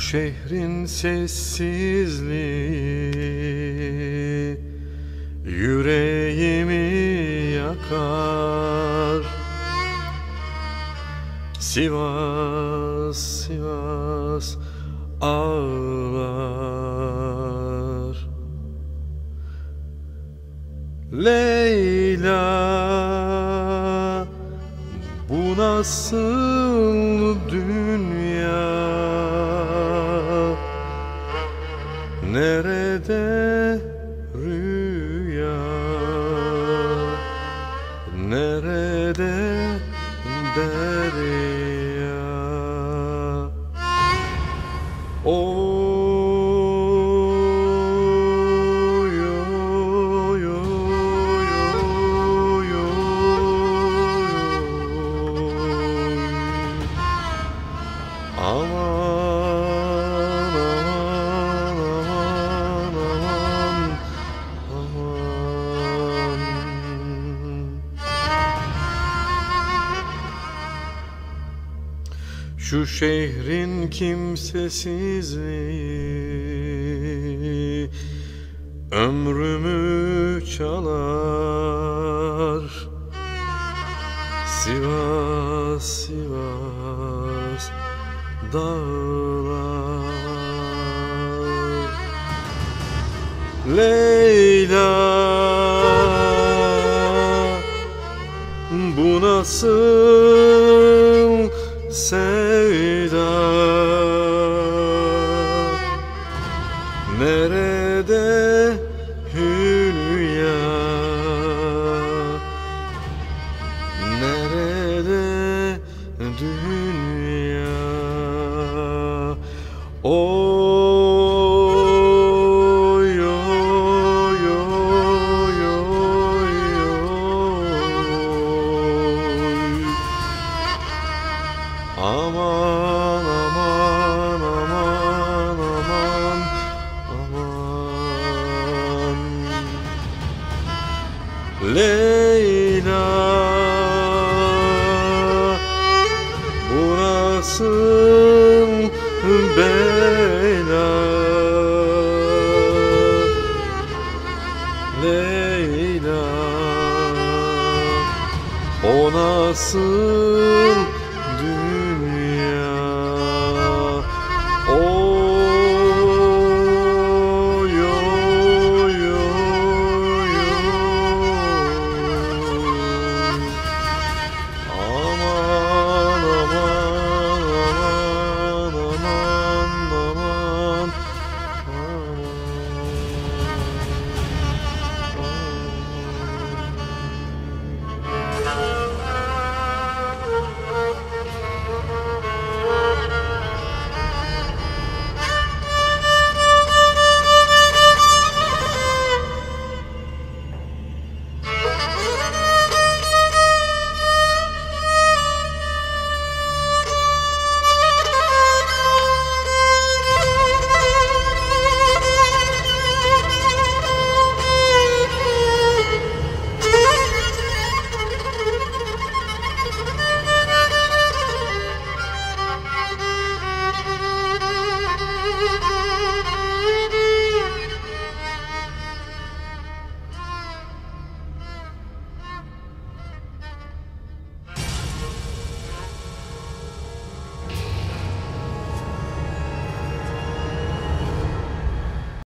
şehrin sessizliği Yüreğimi yakar. Sivas, Sivas ağlar. Leyla bu nasıl dünya Nerede rüya Nerede derya Oy, oy, oy, oy, oy. Aman Şu şehrin kimsesizliği Ömrümü çalar. Sivas, Sivas dağlar. Leyla bu nasıl Nerede hülya? Nerede dünya? Oy Leyla. O nasıl